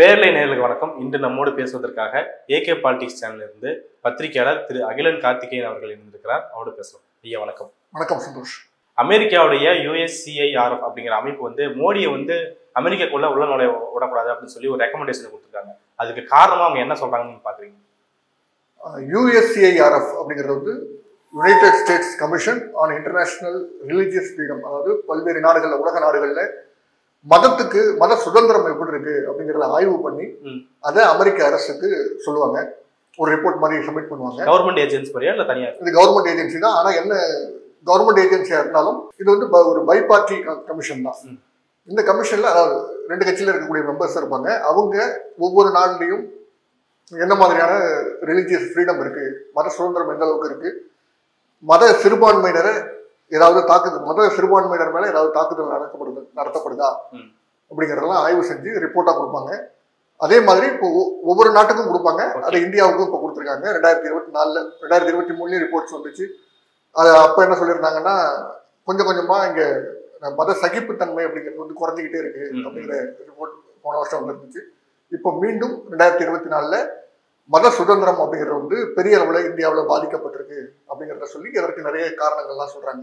பேர்லை நேர்களுக்கு வணக்கம். இன்று நம்மோடு பேசுவதற்காக ஏகே பாலிடிக்ஸ் சேனல்ல இருந்து பத்திரிகையாளர் திரு அகிலன் கார்த்திகேயன் அவர்கள் இருந்திருக்கிறார் அவரோடு பேசலாம் ஐயா வணக்கம். வணக்கம் சந்தோஷ். அமெரிக்காவுடைய யுஎஸ்சிஐஆர்எஃப் அப்படிங்கிற அமைப்பு வந்து மோடியை வந்து அமெரிக்காக்குள்ள உள்ள நுழைய விடக்கூடாது அப்படின்னு சொல்லி ஒரு ரெக்கமெண்டேஷன் கொடுத்துருக்காங்க. அதுக்கு காரணமா அவங்க என்ன சொல்றாங்கன்னு பாக்குறீங்க? யூஎஸ்சிஐஆர்எஃப் அப்படிங்கிறது வந்து United States Commission on International Religious Freedom அதாவது பல்வேறு நாடுகள்ல உலக நாடுகள்ல மதத்துக்கு மத சுதந்திரம் எப்படி இருக்கு அப்படிங்கிறத ஆய்வு பண்ணி. அதை அமெரிக்க அரசுக்கு சொல்லுவாங்க. ஒரு ரிப்போர்ட் மாதிரி சப்மிட் பண்ணுவாங்க. கவர்மெண்ட் ஏஜென்சி முறையா இல்ல தனியார் இது கவர்மெண்ட் ஏஜென்சி தான். ஆனா என்ன கவர்மெண்ட் ஏஜென்சியா இருந்தாலும் இது வந்து ஒரு பை பார்ட்டி கமிஷன் தான். இந்த கமிஷன்ல அதாவது ரெண்டு கட்சியில இருக்கக்கூடிய மெம்பர்ஸ் இருப்பாங்க. அவங்க ஒவ்வொரு நாள்லயும் என்ன மாதிரியான ரிலீஜியஸ் ஃப்ரீடம் இருக்கு? மத சுதந்திரம் எந்த அளவுக்கு இருக்கு? மத சிறுபான்மையினரை ஏதாவது தாக்குதல் மத சிறுபான்மையினர் மேல ஏதாவது தாக்குதல் நடத்தப்படுது நடத்தப்படுதா. அப்படிங்கறதெல்லாம் ஆய்வு செஞ்சு ரிப்போர்ட்டா கொடுப்பாங்க. அதே மாதிரி இப்போ ஒவ்வொரு நாட்டுக்கும் கொடுப்பாங்க. அதை இந்தியாவுக்கும் இப்போ கொடுத்துருக்காங்க. ரெண்டாயிரத்தி இருபத்தி நாலுல ரெண்டாயிரத்தி இருபத்தி மூணுலயும் ரிப்போர்ட்ஸ் வந்துச்சு. அது அப்ப என்ன சொல்லியிருந்தாங்கன்னா கொஞ்சம் கொஞ்சமா இங்க மத சகிப்புத்தன்மை அப்படிங்கிறது வந்து குறைஞ்சிக்கிட்டே இருக்கு. அப்படிங்கிற ரிப்போர்ட் போன வருஷம் வந்துருந்துச்சு. இப்போ மீண்டும் ரெண்டாயிரத்தி இருபத்தி நாலுல மத சுதந்திரம் அப்படிங்கிறது வந்து பெரிய அளவுல இந்தியாவுல பாதிக்கப்பட்டிருக்கு அப்படிங்கிறத சொல்லி அதற்கு நிறைய காரணங்கள்லாம் சொல்றாங்க.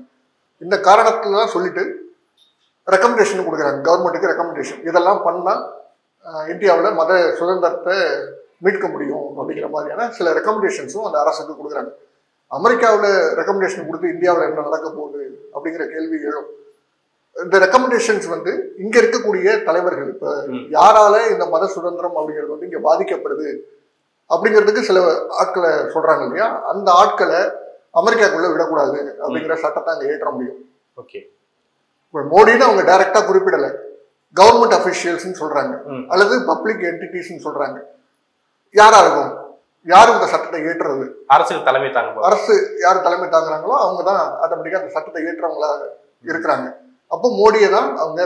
இந்த காரணத்துலாம் சொல்லிட்டு ரெக்கமெண்டேஷன் கொடுக்குறாங்க. கவர்மெண்ட்டுக்கு ரெக்கமெண்டேஷன் இதெல்லாம் பண்ணா அஹ், இந்தியாவுல மத சுதந்திரத்தை மீட்க முடியும் அப்படிங்கிற மாதிரியான சில ரெக்கமெண்டேஷன்ஸும் அந்த அரசுக்கு கொடுக்குறாங்க. அமெரிக்காவில் ரெக்கமெண்டேஷன் கொடுத்து இந்தியாவில் என்ன நடக்க போகுது அப்படிங்கிற கேள்வி எழும். இந்த ரெக்கமெண்டேஷன்ஸ் வந்து இங்க இருக்கக்கூடிய தலைவர்கள் இப்ப. யாரால இந்த மத சுதந்திரம் அப்படிங்கிறது வந்து இங்க பாதிக்கப்படுது அப்படிங்கிறதுக்கு சில ஆட்களை சொல்றாங்க இல்லையா? அந்த ஆட்களை அமெரிக்காக்குள்ள விடக்கூடாது அப்படிங்கிற சட்டத்தை அங்க ஏற்ற முடியும். ஓகே. இப்ப மோடின்னு அவங்க டைரக்டா குறிப்பிடல. கவர்மெண்ட் அபிஷியல்ஸ்னு சொல்றாங்க. அல்லது பப்ளிக் என்டிட்டிஸ்னு சொல்றாங்க. யாரா இருக்கும்? யார் இந்த சட்டத்தை ஏற்றுறது அரசுக்கு தலைமை தாங்க. அரசு யார் தலைமை தாங்குறாங்களோ அவங்க தான் ஆட்டோமேட்டிக்கா அந்த சட்டத்தை ஏற்றவங்களா இருக்கிறாங்க. அப்போ மோடியை தான் அவங்க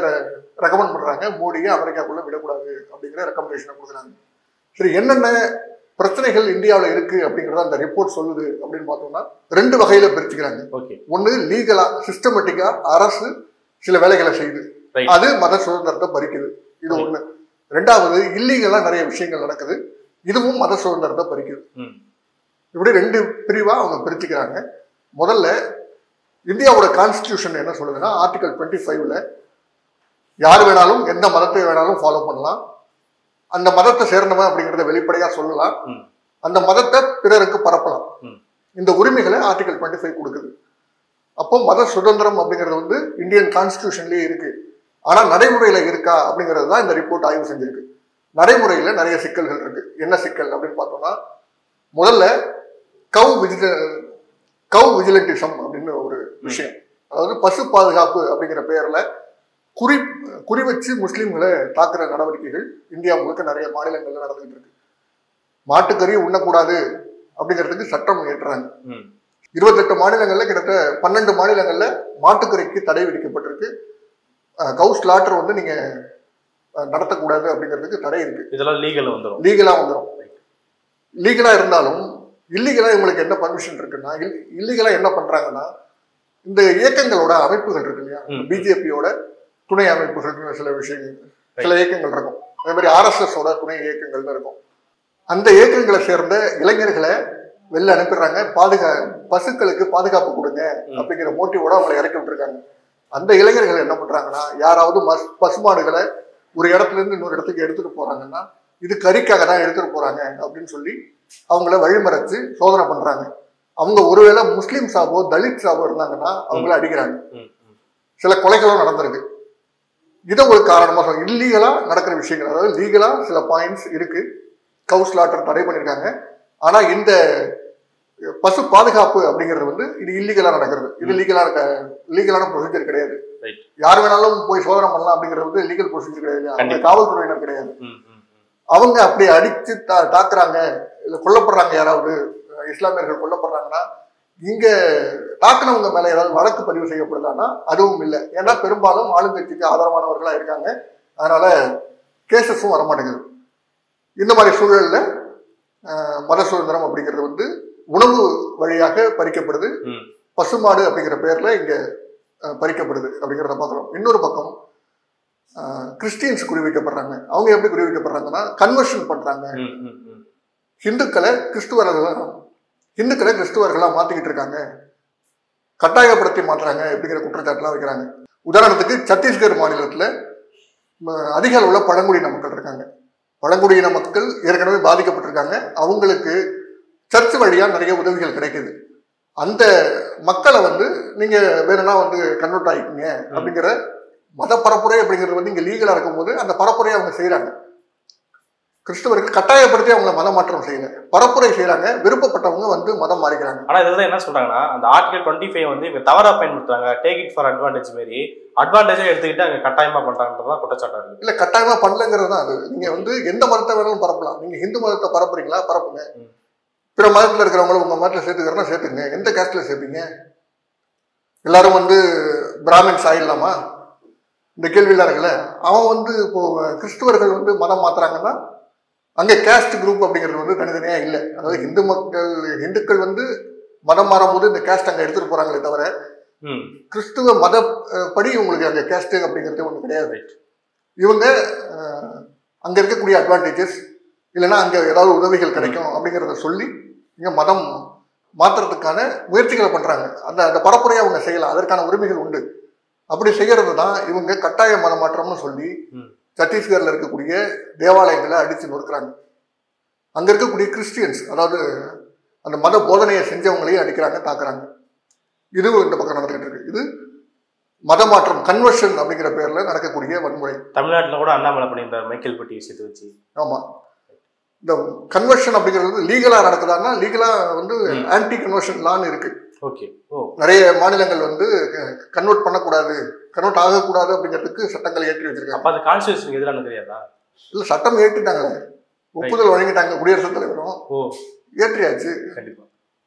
ரெக்கமெண்ட் பண்றாங்க. மோடியை அமெரிக்காக்குள்ள விடக்கூடாது அப்படிங்கிற ரெக்கமெண்டேஷனை கொடுக்குறாங்க. சரி என்னென்ன பிரச்சனைகள் இந்தியாவில் இருக்கு அப்படிங்கறத அந்த ரிப்போர்ட் சொல்லுது அப்படின்னு பார்த்தோம்னா ரெண்டு வகையில பிரிச்சுக்கிறாங்க. ஒண்ணு லீகலா சிஸ்டமேட்டிக்கா அரசு சில வேலைகளை செய்யுது. அது மத சுதந்திரத்தை பறிக்குது. இது ஒண்ணு. ரெண்டாவது இல்லீகலா நிறைய விஷயங்கள் நடக்குது. இதுவும் மத சுதந்திரத்தை பறிக்குது. இப்படி ரெண்டு பிரிவா அவங்க பிரிச்சுக்கிறாங்க. முதல்ல இந்தியாவோட கான்ஸ்டிடியூஷன் என்ன சொல்லுதுன்னா ஆர்டிகல் டுவெண்ட்டி ஃபைவ்ல யார் வேணாலும் எந்த மதத்தை வேணாலும் ஃபாலோ பண்ணலாம். அந்த மதத்தை சேர்ந்தவன் அப்படிங்கிறத வெளிப்படையா சொல்லலாம். அந்த மதத்தை பிறருக்கு பரப்பலாம். இந்த உரிமைகளை ஆர்டிகல் டுவெண்ட்டி ஃபைவ் கொடுக்குது. அப்போ மத சுதந்திரம் அப்படிங்கிறது வந்து இந்தியன் கான்ஸ்டிடியூஷன்லயே இருக்கு. ஆனா நடைமுறையில இருக்கா அப்படிங்கிறது தான் இந்த ரிப்போர்ட் ஆய்வு செஞ்சிருக்கு. நடைமுறையில நிறைய சிக்கல்கள் இருக்கு. என்ன சிக்கல் அப்படின்னு பார்த்தோம்னா முதல்ல கவ் விஜில கவ் விஜிலண்டிசம் அப்படின்னு ஒரு விஷயம். அதாவது பசு பாதுகாப்பு அப்படிங்கிற பெயர்ல குறி குறி வச்சு முஸ்லீம்களை தாக்குற நடவடிக்கைகள் இந்தியா முழுக்க நிறைய மாநிலங்கள்ல நடந்துகிட்டு இருக்கு. மாட்டுக்கறி உண்ணக்கூடாது அப்படிங்கிறதுக்கு சட்டம் ஏற்றுறாங்க. இருபத்தெட்டு மாநிலங்கள்ல கிட்டத்தட்ட பன்னெண்டு மாநிலங்கள்ல மாட்டுக்கறிக்கு தடை விதிக்கப்பட்டிருக்கு. கவு ஸ்லாட்டர் வந்து நீங்க நடத்தக்கூடாது அப்படிங்கிறதுக்கு தடை இருக்கு. இதெல்லாம் லீகல் வந்துடும் லீகலா வந்துடும் லீகலா இருந்தாலும் இல்லீகலா இவங்களுக்கு என்ன பர்மிஷன் இருக்குன்னா இல்லீகலா என்ன பண்றாங்கன்னா இந்த இயக்கங்களோட அமைப்புகள் இருக்கு இல்லையா. பிஜேபியோட துணை அமைப்புகள் சில விஷயங்கள் சில இயக்கங்கள் இருக்கும். அதே மாதிரி ஆர்எஸ்எஸ் ஓட துணை இயக்கங்கள்னு இருக்கும். அந்த இயக்கங்களை சேர்ந்த இளைஞர்களை வெளில அனுப்பிடுறாங்க. பாதுகா பசுக்களுக்கு பாதுகாப்பு கொடுங்க. அப்படிங்கிற மோட்டிவோட அவங்களை இறக்கி விட்டுருக்காங்க. அந்த இளைஞர்கள் என்ன பண்றாங்கன்னா யாராவது மஸ் பசுமாடுகளை ஒரு இடத்துல இருந்து இன்னொரு இடத்துக்கு எடுத்துட்டு போறாங்கன்னா இது கறிக்காக தான் எடுத்துட்டு போறாங்க அப்படின்னு சொல்லி அவங்கள வழிமறைச்சு சோதனை பண்றாங்க. அவங்க ஒருவேளை முஸ்லீம் சாபோ தலித் சாபோ இருந்தாங்கன்னா அவங்கள அடிக்கிறாங்க. சில கொலைகளும் நடந்திருக்கு. இதை ஒரு காரணமா சொல்ல இல்லீகலா நடக்கிற விஷயங்கள் அதாவது லீகலா சில பாயிண்ட்ஸ் இருக்கு கவுஸ்லாட்டர் தடை பண்ணியிருக்காங்க ஆனா இந்த பசு பாதுகாப்பு அப்படிங்கிறது வந்து இது இல்லீகலா நடக்கிறது இது லீகலா இருக்க லீகலான ப்ரொசீஜர் கிடையாது. யார் வேணாலும் போய் சோதனை பண்ணலாம் அப்படிங்கிறது வந்து லீகல் ப்ரொசீஜர் கிடையாது. காவல்துறையினர் கிடையாது. அவங்க அப்படி அடிச்சு தா- தாக்குறாங்க இல்ல கொல்லப்படுறாங்க யாராவது இஸ்லாமியர்கள் கொல்லப்படுறாங்கன்னா இங்க தாக்குனவங்க மேல ஏதாவது வழக்கு பதிவு செய்யப்படுதான்னா அதுவும் இல்லை. ஏன்னா பெரும்பாலும் ஆளுங்கட்சிக்கு ஆதரவானவர்களா இருக்காங்க. அதனால கேசஸும் வரமாட்டேங்குது. இந்த மாதிரி சூழல்ல மத சுதந்திரம் அப்படிங்கிறது வந்து உணவு வழியாக பறிக்கப்படுது. கிறிஸ்டியன்ஸ் குறி வைக்கப்படுறாங்க அவங்க எப்படி குறி வைக்கப்படுறாங்கன்னா கன்வர்ஷன் பண்றாங்க. ம், ம், ம். இந்துக்களை கிறிஸ்துவர்களா இந்துக்களை கிறிஸ்துவர்களா மாத்திக்கிட்டு இருக்காங்க? கட்டாயப்படுத்தி மாத்துறாங்க அப்படிங்கிற குற்றச்சாட்டுலாம் வைக்கிறாங்க. உதாரணத்துக்கு சத்தீஸ்கர் மாநிலத்துல அதிக அளவுல பழங்குடியின மக்கள் இருக்காங்க. பழங்குடியின மக்கள் ஏற்கனவே பாதிக்கப்பட்டிருக்காங்க. அவங்களுக்கு சர்ச் வழியா நிறைய உதவிகள் கிடைக்குது. அந்த மக்களை வந்து நீங்க வேணும்னா வந்து கன்வெர்ட் ஆகிக்கீங்க அப்படிங்கிற மத பரப்புரை அப்படிங்கிறது வந்து இங்க லீகலா இருக்கும்போது அந்த பரப்புரையை அவங்க செய்றாங்க. கிறிஸ்தவர்கள் கட்டாயப்படுத்தி அவங்கள மத மாற்றம் செய்யல. பரப்புரை செய்றாங்க விருப்பப்பட்டவங்க வந்து மதம் மாறிக்கிறாங்க. ஆனா இதுதான் என்ன சொல்றாங்கன்னா அந்த ஆர்டிகல் டுவெண்ட்டி ஃபைவ் வந்து இவங்க தவறா பயன்படுத்துறாங்க. டேக் இட் ஃபார் அட்வான்டேஜ் மாரி அட்வான்டேஜா எடுத்துக்கிட்டு அங்க கட்டாயமா பண்றாங்கன்றதான் குற்றச்சாட்டா இருக்கு. இல்ல கட்டாயமா பண்ணலங்கிறது தான் அது. நீங்க வந்து எந்த மதத்தை வேணாலும் பரப்பலாம். நீங்க ஹிந்து மதத்தை பரப்புறீங்களா? பரப்புங்க. பிற மதத்துல இருக்கிறவங்கள உங்க மதத்துல சேர்த்துக்கிறனா சேர்த்துங்க எந்த கேஸ்ட்ல சேர்ப்பீங்க? எல்லாரும் வந்து பிராமின்ஸ் ஆயிடலாமா? இந்த கேள்வியெல்லாம் இருக்குல்ல. அவன் வந்து இப்போ கிறிஸ்துவர்கள் வந்து மதம் மாத்துறாங்கன்னா அங்க கேஸ்ட் குரூப் அப்படிங்கிறது வந்து தனித்தனியா இல்லை. அதாவது இந்து மக்கள் இந்துக்கள் வந்து மதம் மாறும்போது இந்த கேஸ்ட் அங்க எடுத்துட்டு போறாங்களே தவிர கிறிஸ்துவ மத அஹ், படி உங்களுக்கு அங்க கேஸ்ட் அப்படிங்கிறது ஒண்ணு கிடையாது. இவங்க அங்க இருக்கக்கூடிய அட்வான்டேஜஸ் இல்லைன்னா அங்க ஏதாவது உதவிகள் கிடைக்கும் அப்படிங்கிறத சொல்லி இங்க மதம் மாத்துறதுக்கான முயற்சிகளை பண்றாங்க. அந்த அந்த பரப்புரையை அவங்க செய்யலாம். அதற்கான உரிமைகள் உண்டு. அப்படி செய்யறது தான் இவங்க கட்டாய மத மாற்றம்னு சொல்லி. சத்தீஸ்கர்ல இருக்கக்கூடிய தேவாலயங்களை அடிச்சு நொறுக்குறாங்க. அங்க இருக்கக்கூடிய கிறிஸ்டியன்ஸ் அதாவது அந்த மத போதனையை செஞ்சவங்களையும் அடிக்கிறாங்க தாக்குறாங்க. இதுவும் இந்த பக்கம் நடந்துகிட்டு இருக்கு. இது மத மாற்றம் கன்வர்ஷன் அப்படிங்கிற பேர்ல நடக்கக்கூடிய வன்முறை. தமிழ்நாட்டுல கூட அண்ணாமலை பண்ணியிருந்தார் மைக்கேல் பட்டி விஷயத்தை வச்சு. ஆமா. இந்த கன்வர்ஷன் அப்படிங்கிறது லீகலா நடக்குதான்னா லீகலா வந்து. ஆன்டி கன்வர்ஷன் லான்னு இருக்கு. ஓகே. நிறைய மாநிலங்கள் வந்து கன்வெர்ட் பண்ணக்கூடாது கன்வெர்ட் ஆகக்கூடாது அப்படிங்கிறதுக்கு சட்டங்கள் ஏற்றி வச்சிருக்காங்க. அப்ப அது கான்ஸ்டியூஷனுக்கு எதிரான தெரியாதா இல்ல சட்டம் ஏற்றிட்டாங்க. ஒப்புதல் வழங்கிட்டாங்க குடியரசுத் தலைவரும். ஏற்றியாச்சு. கண்டிப்பா.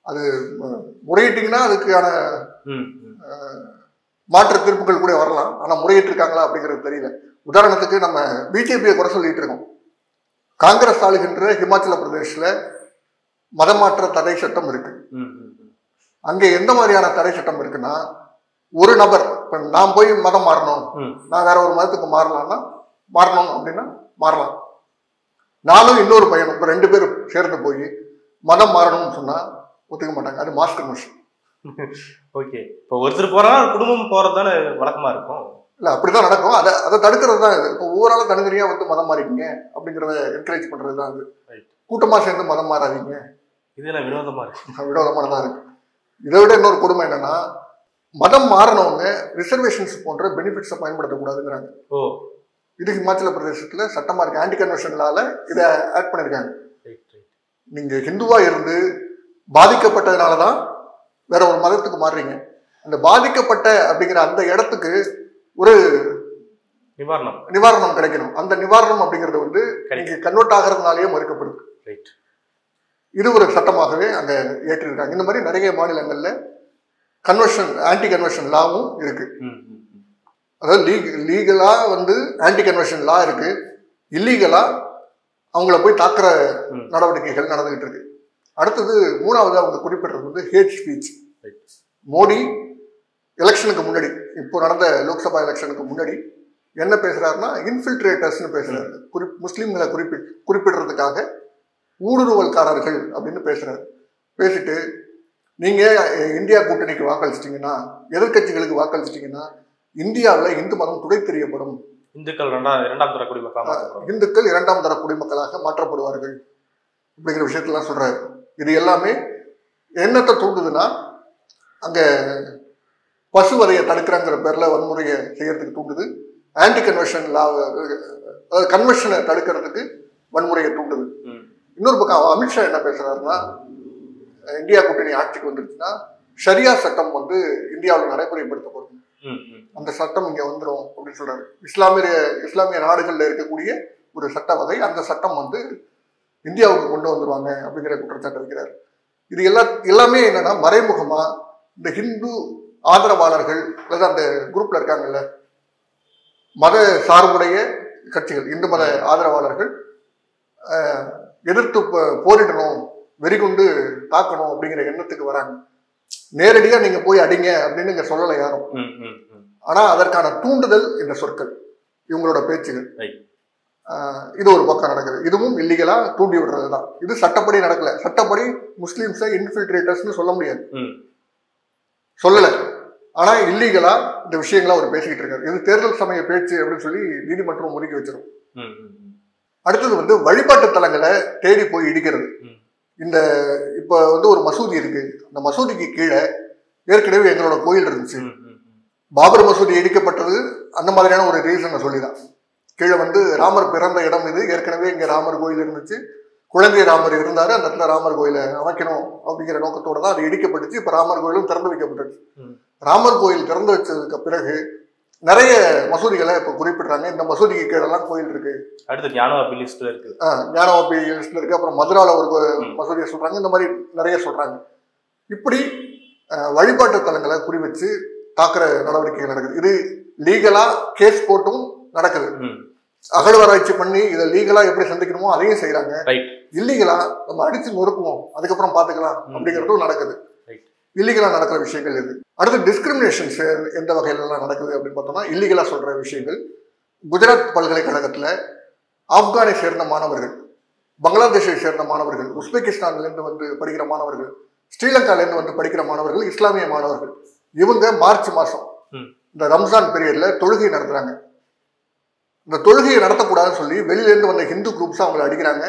அஹ், முறையிட்டீங்கன்னா அதுக்கான. மாற்று தீர்ப்புகள் கூட வரலாம். ஆனா முறையிட்டிருக்காங்களா அப்படிங்கிறது தெரியல. உதாரணத்துக்கு நம்ம பிஜேபியை குறை சொல்லிட்டு இருக்கோம். காங்கிரஸ் ஆளுகின்ற ஹிமாச்சல பிரதேஷ்ல மதமாற்ற தடை சட்டம் இருக்கு. அங்கே எந்த மாதிரியான தடை சட்டம் இருக்குன்னா ஒரு நபர் இப்ப நான் போய் மதம் மாறணும். நான் வேற ஒரு மதத்துக்கு மாறலாம்னா மாறணும் அப்படின்னா மாறலாம். நானும் இன்னொரு பையனும் இப்போ ரெண்டு பேரும் சேர்ந்து போய் மதம் மாறணும்னு சொன்னா ஒத்துக்க மாட்டாங்க. அது மாஸ் கன்வர்ஷன் ஓகே இப்போ ஒருத்தர் போறா குடும்பம் போறது தானே வழக்கமா இருக்கும்? இல்ல அப்படிதான் நடக்கும். அதை அதை தடுக்கிறது தான் இது. இப்போ ஒவ்வொரு ஆளும் தனித்தனியா வந்து மதம் மாறிக்கீங்க அப்படிங்கிறத என்கரேஜ் பண்றது தான் அது Right. கூட்டமா சேர்ந்து மதம் மாறாதீங்க. இது வினோதமா இருக்கு? விரோதமானதா இருக்கு. இதை விட இன்னொரு கொடுமை என்னன்னா மதம் மாறினவங்க ரிசர்வேஷன்ஸ் போன்ற பெனிஃபிட்ஸை பயன்படுத்தக்கூடாதுங்கிறாங்க. ஓ. இது ஹிமாச்சல பிரதேசத்துல சட்டமா இருக்கு ஆன்டி கன்வர்ஷன்லால இதை ஆட் பண்ணிருக்காங்க. ரைட் ரைட் நீங்க ஹிந்துவா இருந்து பாதிக்கப்பட்டதுனால தான் வேற ஒரு மதத்துக்கு மாறுறீங்க. அந்த பாதிக்கப்பட்ட அப்படிங்கிற அந்த இடத்துக்கு ஒரு நிவாரணம். நிவாரணம் கிடைக்கணும். அந்த நிவாரணம் அப்படிங்கிறது வந்து கிடைக்கும். நீங்க கன்வெர்ட் ஆகிறதுனாலயே மறுக்கப்படுது. ரைட் இது ஒரு சட்டமாகவே அங்க ஏற்றிருக்காங்க. இந்த மாதிரி நிறைய மாநிலங்கள்ல கன்வர்ஷன் ஆன்டி கன்வர்ஷன் லாவும் இருக்கு. அதாவது லீக் லீகலா வந்து ஆன்டி கன்வர்ஷன் லா இருக்கு இல்லீகலா அவங்கள போய் தாக்குற. நடவடிக்கைகள் நடந்துகிட்டு இருக்கு. அடுத்தது மூணாவது அவங்க குறிப்பிடுறது வந்து ஹேட் ஸ்பீச். மோடி எலெக்ஷனுக்கு முன்னாடி இப்போ நடந்த லோக்சபா எலெக்ஷனுக்கு முன்னாடி என்ன பேசுறாருன்னா இன்ஃபில்ட்ரேட்டர்ஸ்னு பேசுறாரு. குறி முஸ்லீம்களை குறிப்பி குறிப்பிடுறதுக்காக ஊடுருவல்காரர்கள் அப்படின்னு பேசுறாரு. பேசிட்டு நீங்க அஹ், இந்தியா கூட்டணிக்கு வாக்களிச்சிட்டீங்கன்னா எதிர்க்கட்சிகளுக்கு வாக்களிச்சிட்டீங்கன்னா இந்தியாவில் இந்து மதம் துடை தெரியப்படும் இந்துக்கள் ரெண்டாம் இரண்டாம் தர குடிமக்களா மாற்றப்படுறோம் இந்துக்கள் இரண்டாம் தர குடிமக்களாக மாற்றப்படுவார்கள் அப்படிங்கிற விஷயத்தெல்லாம் சொல்றாரு. இது எல்லாமே என்னத்தை தூண்டுதுன்னா அங்க பசுவதையை தடுக்கிறாங்கிற பேர்ல வன்முறையை செய்யறதுக்கு தூண்டுது. ஆன்டி கன்வர்ஷன் லா அதாவது கன்வர்ஷனை தடுக்கிறதுக்கு வன்முறையை தூண்டுது. இன்னொரு பக்கம் அமித்ஷா என்ன பேசுறாருன்னா இந்தியா கூட்டணி ஆட்சிக்கு வந்துருச்சுன்னா ஷரியா சட்டம் வந்து இந்தியாவில் நடைமுறைப்படுத்தப்படும். அந்த சட்டம் இங்க வந்துரும் அப்படின்னு சொல்றாரு. இஸ்லாமிய இஸ்லாமிய நாடுகள்ல இருக்கக்கூடிய ஒரு சட்ட வகை அந்த சட்டம் வந்து இந்தியாவுக்கு கொண்டு வந்துருவாங்க அப்படிங்கிற குற்றச்சாட்டு வைக்கிறார். இது எல்லா எல்லாமே என்னன்னா மறைமுகமா இந்த ஹிந்து ஆதரவாளர்கள் அல்லது அந்த குரூப்ல இருக்காங்கல்ல மத சார்புடைய கட்சிகள் இந்து மத ஆதரவாளர்கள் எதிர்த்து போரிடணும் வெறிகுண்டு தாக்கணும் அப்படிங்கிற எண்ணத்துக்கு வராங்க. நேரடியா நீங்க போய் அடிங்க அப்படின்னு இங்க சொல்லலை யாரும். ஆனா அதற்கான தூண்டுதல் இந்த சொற்கள் இவங்களோட பேச்சுகள். இது ஒரு பக்கம் நடக்குது. இதுவும் இல்லீகலா தூண்டி விடுறது தான். இது சட்டப்படி நடக்கல. சட்டப்படி முஸ்லீம்ஸை இன்ஃபில்ட்ரேட்டர்ஸ்னு சொல்ல முடியாது. சொல்லல. ஆனா இல்லீகலா இந்த விஷயங்களை அவர் பேசிக்கிட்டு இருக்காரு. இது தேர்தல் சமய பேச்சு அப்படின்னு சொல்லி நீதிமன்றம் ஒதுக்கி வச்சிரும். ம் ம் ம். அடுத்தது வந்து வழிபாட்டு தலங்களை தேடி போய் இடிக்கிறது. இந்த இப்ப வந்து ஒரு மசூதி இருக்கு. அந்த மசூதிக்கு கீழே ஏற்கனவே எங்களோட கோயில் இருந்துச்சு. பாபர் மசூதி இடிக்கப்பட்டது அந்த மாதிரியான ஒரு ரீசனை சொல்லிதான். கீழே வந்து ராமர் பிறந்த இடம் இது. ஏற்கனவே இங்க ராமர் கோயில் இருந்துச்சு. குழந்தை ராமர் இருந்தாரு. அந்த இடத்துல ராமர் கோயிலை அமைக்கணும் அப்படிங்கிற நோக்கத்தோட தான் அது இடிக்கப்பட்டுச்சு. இப்ப ராமர் கோயிலும் திறந்து வைக்கப்பட்டுச்சு. ராமர் கோயில் திறந்து வச்சதுக்கு பிறகு நிறைய மசூதிகளை இப்ப குறிப்பிடுறாங்க. இந்த மசூதிக்கு கீழெல்லாம் கோயில் இருக்கு. அடுத்து ஞானவாபி லிஸ்ட்ல இருக்கு. ஞானவாபி லிஸ்ட்ல இருக்கு. அப்புறம் மதுரால ஒரு. மசூதியை சொல்றாங்க. இந்த மாதிரி நிறைய சொல்றாங்க. இப்படி வழிபாட்டு தலங்களை குறி வச்சு தாக்குற நடவடிக்கைகள் நடக்குது. இது லீகலா கேஸ் போட்டும் நடக்குது. அகழ்வாராய்ச்சி பண்ணி இதை லீகலா எப்படி சந்திக்கணுமோ அதையும் செய்யறாங்க இல்லீகலா நம்ம அடிச்சு நொறுக்குவோம். அதுக்கப்புறம் பாத்துக்கலாம். அப்படிங்கிறதும் நடக்குது. Right. இல்லீகலா நடக்கிற விஷயங்கள் இது அடுத்து டிஸ்கிரிமினேஷன்ஸ் எந்த வகையில எல்லாம் நடக்குது அப்படின்னு பார்த்தோம்னா இல்லீகலா சொல்ற விஷயங்கள். குஜராத் பல்கலைக்கழகத்துல ஆப்கானை சேர்ந்த மாணவர்கள் பங்களாதேஷை சேர்ந்த மாணவர்கள் உஸ்பெகிஸ்தான்ல இருந்து வந்து படிக்கிற மாணவர்கள் ஸ்ரீலங்கால இருந்து வந்து படிக்கிற மாணவர்கள் இஸ்லாமிய மாணவர்கள். இவங்க மார்ச் மாசம் ம். இந்த ரம்ஜான் பீரியட்ல தொழுகை நடத்துறாங்க. இந்த தொழுகையை நடத்தக்கூடாதுன்னு சொல்லி வெளியில இருந்து வந்த ஹிந்து குரூப்ஸ் அவங்களை அடிக்கிறாங்க.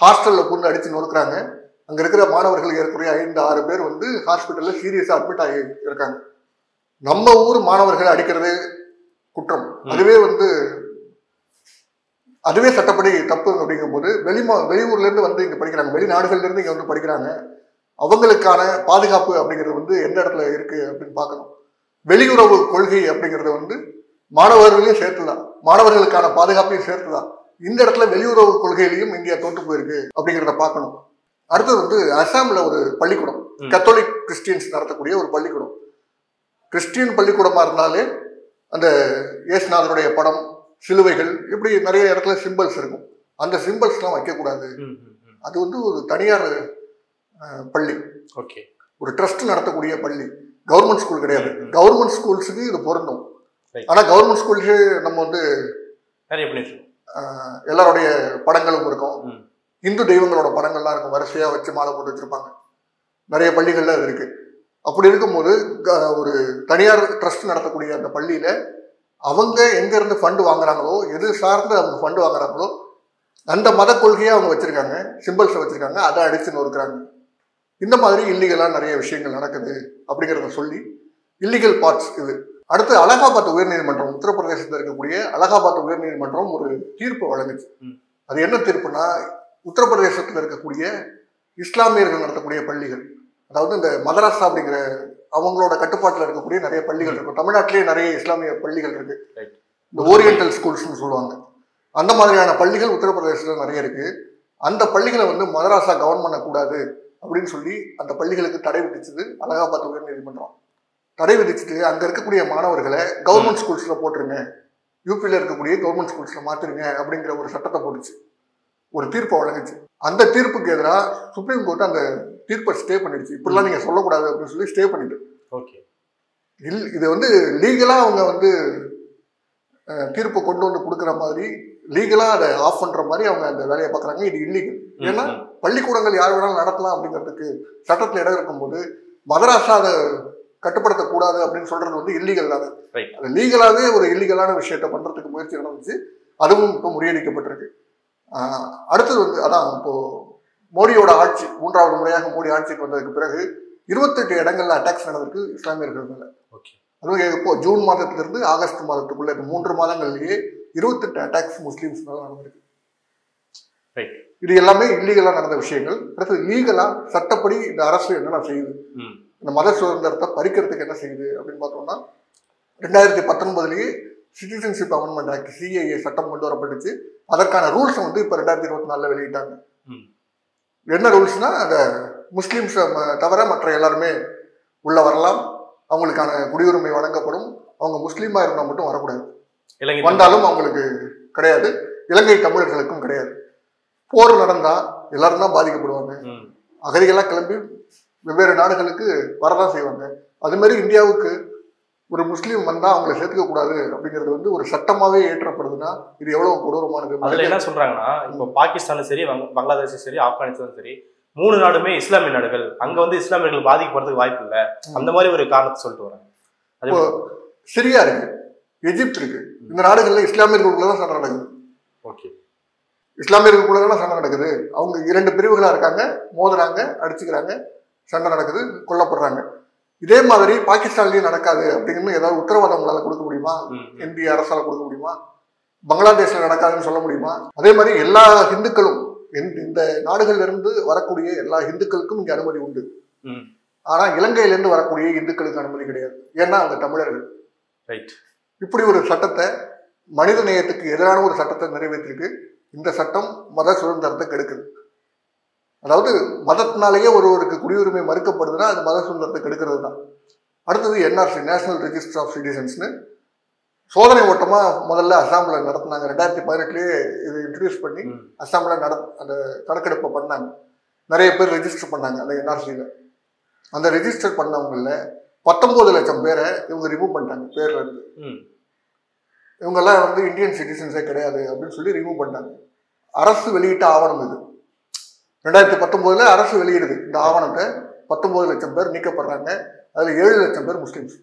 ஹாஸ்டல்ல புந்து அடிச்சு நொறுக்குறாங்க. அங்க இருக்கிற மாணவர்கள் ஏற்கனவே ஐந்து ஆறு பேர் வந்து ஹாஸ்பிட்டல்ல சீரியஸா அட்மிட் ஆகி இருக்காங்க. நம்ம ஊர் மாணவர்கள் அடிக்கிறது குற்றம். அதுவே வந்து அதுவே சட்டப்படி தப்பு அப்படிங்கும்போது வெளிமா வெளியூர்ல இருந்து வந்து இங்க படிக்கிறாங்க. வெளிநாடுகள்ல இருந்து இங்க வந்து படிக்கிறாங்க. அவங்களுக்கான பாதுகாப்பு அப்படிங்கிறது வந்து எந்த இடத்துல இருக்கு அப்படின்னு பார்க்கணும். வெளியுறவு கொள்கை அப்படிங்கிறது வந்து மாணவர்களையும் சேர்த்துதான். மாணவர்களுக்கான பாதுகாப்பையும் சேர்த்துதான். இந்த இடத்துல வெளியுறவு கொள்கையிலையும் இந்தியா தோற்று போயிருக்கு அப்படிங்கிறத பார்க்கணும். அடுத்தது வந்து அசாம்ல ஒரு பள்ளிக்கூடம். கத்தோலிக் கிறிஸ்டியன்ஸ் நடத்தக்கூடிய ஒரு பள்ளிக்கூடம். கிறிஸ்டியன் பள்ளிக்கூடமா இருந்தாலே அந்த இயேசுநாதருடைய படம் சிலுவைகள் இப்படி நிறைய இடத்துல சிம்பிள்ஸ் இருக்கும். அந்த சிம்பிள்ஸ்லாம் வைக்கக்கூடாது. அது வந்து ஒரு தனியார் பள்ளி. ஓகே. ஒரு ட்ரஸ்ட் நடத்தக்கூடிய பள்ளி. கவர்மெண்ட் ஸ்கூல் கிடையாது. கவர்மெண்ட் ஸ்கூல்ஸுக்கு இது பொருந்தும். Right. ஆனா கவர்மெண்ட் ஸ்கூலுக்கு நம்ம வந்து நிறைய பண்ணிட்டு எல்லாருடைய படங்களும் இருக்கும். இந்து தெய்வங்களோட படங்கள்லாம் இருக்கும். வரிசையா வச்சு மாலை போட்டு வச்சிருப்பாங்க. நிறைய பள்ளிகள்ல அது இருக்கு. அப்படி இருக்கும்போது ஒரு தனியார் ட்ரஸ்ட் நடத்தக்கூடிய அந்த பள்ளியில அவங்க எங்க இருந்து ஃபண்டு வாங்குறாங்களோ எது சார்ந்து அவங்க ஃபண்டு வாங்குறாங்களோ அந்த மத கொள்கையை அவங்க வச்சிருக்காங்க. சிம்பிள்ஸை வச்சிருக்காங்க. அதை அடிச்சு நொறுக்குறாங்க. இந்த மாதிரி இல்லீகலா நிறைய விஷயங்கள் நடக்குது அப்படிங்கிறத சொல்லி இல்லீகல் பார்ட்ஸ் இது. அடுத்து அலகாபாத் உயர்நீதிமன்றம். உத்தரப்பிரதேசத்தில் இருக்கக்கூடிய அலகாபாத் உயர்நீதிமன்றம் ஒரு தீர்ப்பு வழங்குச்சு. அது என்ன தீர்ப்புனா உத்தரப்பிரதேசத்தில் இருக்கக்கூடிய இஸ்லாமியர்கள் நடத்தக்கூடிய பள்ளிகள் அதாவது இந்த மதராசா அப்படிங்கிற அவங்களோட கட்டுப்பாட்டில் இருக்கக்கூடிய நிறைய பள்ளிகள் இருக்கும். தமிழ்நாட்டிலேயே நிறைய இஸ்லாமிய பள்ளிகள் இருக்கு. இந்த ஓரியண்டல் ஸ்கூல்ஸ்னு சொல்லுவாங்க. அந்த மாதிரியான பள்ளிகள் உத்தரப்பிரதேசத்தில் நிறைய இருக்கு. அந்த பள்ளிகளை வந்து மதராசா கவர்ன் பண்ணக்கூடாது அப்படின்னு சொல்லி அந்த பள்ளிகளுக்கு தடை விதிச்சது அலகாபாத் உயர்நீதிமன்றம். தடை விதிச்சுட்டு அங்க இருக்கக்கூடிய மாணவர்களை கவர்மெண்ட் ஸ்கூல்ஸ்ல போட்டுருங்க. யூபியில் இருக்கக்கூடிய கவர்மெண்ட் ஸ்கூல்ஸ்ல மாத்துருங்க அப்படிங்கிற ஒரு சட்டத்தை போட்டுச்சு. ஒரு தீர்ப்பை வழங்குச்சு. அந்த தீர்ப்புக்கு எதிராக சுப்ரீம் கோர்ட் அந்த தீர்ப்பை ஸ்டே பண்ணிடுச்சு. இப்படிலாம் நீங்க சொல்லக்கூடாது அப்படின்னு சொல்லி ஸ்டே பண்ணிட்டு. ஓகே. இல் இது வந்து லீகலா அவங்க வந்து தீர்ப்பை கொண்டு வந்து கொடுக்குற மாதிரி லீகலா அதை ஆஃப் பண்ற மாதிரி அவங்க அந்த வேலையை பார்க்கறாங்க. இது இல்லீகல் ஏன்னா பள்ளிக்கூடங்கள் யார் வேணாலும் நடத்தலாம் அப்படிங்கிறதுக்கு சட்டத்தில் இடம் இருக்கும்போது மதராசா அதை கட்டுப்படுத்தக்கூடாது அப்படின்னு சொல்றது வந்து இல்லீகல் தானே. அது லீகலாவே ஒரு இல்லீகலான விஷயத்த பண்றதுக்கு முயற்சி நடந்துச்சு. அதுவும் இப்போ முறியடிக்கப்பட்டிருக்கு. அடுத்தது வந்து அதான் இப்போ மோடியோட ஆட்சி மூன்றாவது முறையாக மோடி ஆட்சிக்கு வந்ததுக்கு பிறகு இருபத்தெட்டு இடங்கள்ல அட்டாக்ஸ் நடந்திருக்கு இஸ்லாமியர்கள் மேல. ஓகே. அதுவும் இப்போ ஜூன் மாதத்திலிருந்து ஆகஸ்ட் மாதத்துக்குள்ள இந்த மூன்று மாதங்கள்லயே இருபத்தெட்டு அட்டாக்ஸ் முஸ்லீம்ஸ் மேல நடந்திருக்கு. ரைட் இது எல்லாமே இல்லீகலா நடந்த விஷயங்கள். அடுத்து லீகலா சட்டப்படி இந்த அரசு என்னென்ன செய்யுது? இந்த மத சுதந்திரத்தை பறிக்கிறதுக்கு என்ன செய்யுது அப்படின்னு பார்த்தோம்னா ரெண்டாயிரத்தி பத்தொன்பதுலேயே சிட்டிசன்ஷிப் அமெண்ட்மெண்ட் ஆக்ட் சிஏஏ சட்டம் கொண்டு வரப்பட்டுச்சு. அதற்கான ரூல்ஸை வந்து இப்போ ரெண்டாயிரத்தி இருபத்தி நாலில் வெளியிட்டாங்க. என்ன ரூல்ஸ்னா அந்த முஸ்லீம்ஸ் தவிர மற்ற எல்லாருமே உள்ள வரலாம் அவங்களுக்கான குடியுரிமை வழங்கப்படும் அவங்க முஸ்லீமா இருந்தால் மட்டும் வரக்கூடாது. இலங்கை வந்தாலும் அவங்களுக்கு கிடையாது இலங்கை தமிழர்களுக்கும் கிடையாது. போர் நடந்தா எல்லாரும் தான் பாதிக்கப்படுவாங்க. அகதிகளாக கிளம்பி வெவ்வேறு நாடுகளுக்கு வரதான் செய்வாங்க. அது மாதிரி இந்தியாவுக்கு ஒரு முஸ்லீம் வந்தா அவங்களை சேர்த்துக்க கூடாது அப்படிங்கிறது வந்து ஒரு சட்டமாவே ஏற்றப்படுதுன்னா இது எவ்வளவு கொடூரமானது அதுல என்ன சொல்றாங்கன்னா இப்போ பாகிஸ்தானும் சரி பங்களாதேஷும் சரி ஆப்கானிஸ்தானும் சரி மூணு நாடுமே இஸ்லாமிய நாடுகள். அங்க வந்து இஸ்லாமியர்கள் பாதிக்கப்படுறதுக்கு வாய்ப்பு இல்ல. அந்த மாதிரி ஒரு காரணத்தை சொல்லிட்டு வராங்க அது இப்போ சிரியா இருக்கு எகிப்து இருக்கு. இந்த நாடுகள்ல இஸ்லாமியர்களுக்குள்ள தான் சண்டை நடக்குது. ஓகே. இஸ்லாமியர்களுக்குள்ள தான் சண்டை நடக்குது. அவங்க இரண்டு பிரிவுகளா இருக்காங்க மோதுறாங்க அடிச்சுக்கிறாங்க சண்டை நடக்குது கொல்லப்படுறாங்க. இதே மாதிரி பாகிஸ்தான்லயும் நடக்காது அப்படின்னு ஏதாவது உத்தரவாதம் உங்களால கொடுக்க முடியுமா? இந்திய அரசால கொடுக்க முடியுமா? பங்களாதேஷ்ல நடக்காதுன்னு சொல்ல முடியுமா? அதே மாதிரி எல்லா இந்துக்களும் இந்த- இந்த நாடுகள்ல இருந்து வரக்கூடிய எல்லா இந்துக்களுக்கும் இங்க அனுமதி உண்டு. ஆனா இலங்கையில இருந்து வரக்கூடிய இந்துக்களுக்கு அனுமதி கிடையாது. ஏன்னா அவங்க தமிழர்கள். ரைட் இப்படி ஒரு சட்டத்தை மனித நேயத்துக்கு எதிரான ஒரு சட்டத்தை நிறைவேற்றிருக்கு. இந்த சட்டம் மத சுதந்திரத்தை கெடுக்குது. அதாவது மதத்தினாலேயே ஒருவருக்கு குடியுரிமை மறுக்கப்படுதுன்னா அது மத சுதந்திரத்தை கெடுக்கிறது தான். அடுத்தது என்ஆர்சி நேஷனல் ரெஜிஸ்டர் ஆஃப் சிட்டிசன்ஸ்னு சோதனை ஓட்டமா முதல்ல அசாம்ல நடத்தினாங்க. ரெண்டாயிரத்தி பதினெட்டுலயே இது இன்ட்ரடியூஸ் பண்ணி. அசாம்ல நட அந்த கணக்கெடுப்பை பண்ணாங்க. நிறைய பேர் ரெஜிஸ்டர் பண்ணாங்க அந்த என்ஆர்சியில் அந்த ரெஜிஸ்டர் பண்ணவங்கள பத்தொன்பது லட்சம் பேரை இவங்க ரிமூவ் பண்ணிட்டாங்க பேர்ல இருந்து. இவங்கெல்லாம் வந்து இந்தியன் சிட்டிசன்ஸே கிடையாது அப்படின்னு சொல்லி ரிமூவ் பண்ணிட்டாங்க. அரசு வெளியிட்ட ஆவணம் இது. ரெண்டாயிரத்தி பத்தொன்பதுல அரசு வெளியிடுது. இந்த ஆவணத்தை பத்தொன்பது லட்சம் பேர் நீக்கப்படுறாங்க. அதுல ஏழு லட்சம் பேர் முஸ்லிம்ஸ்.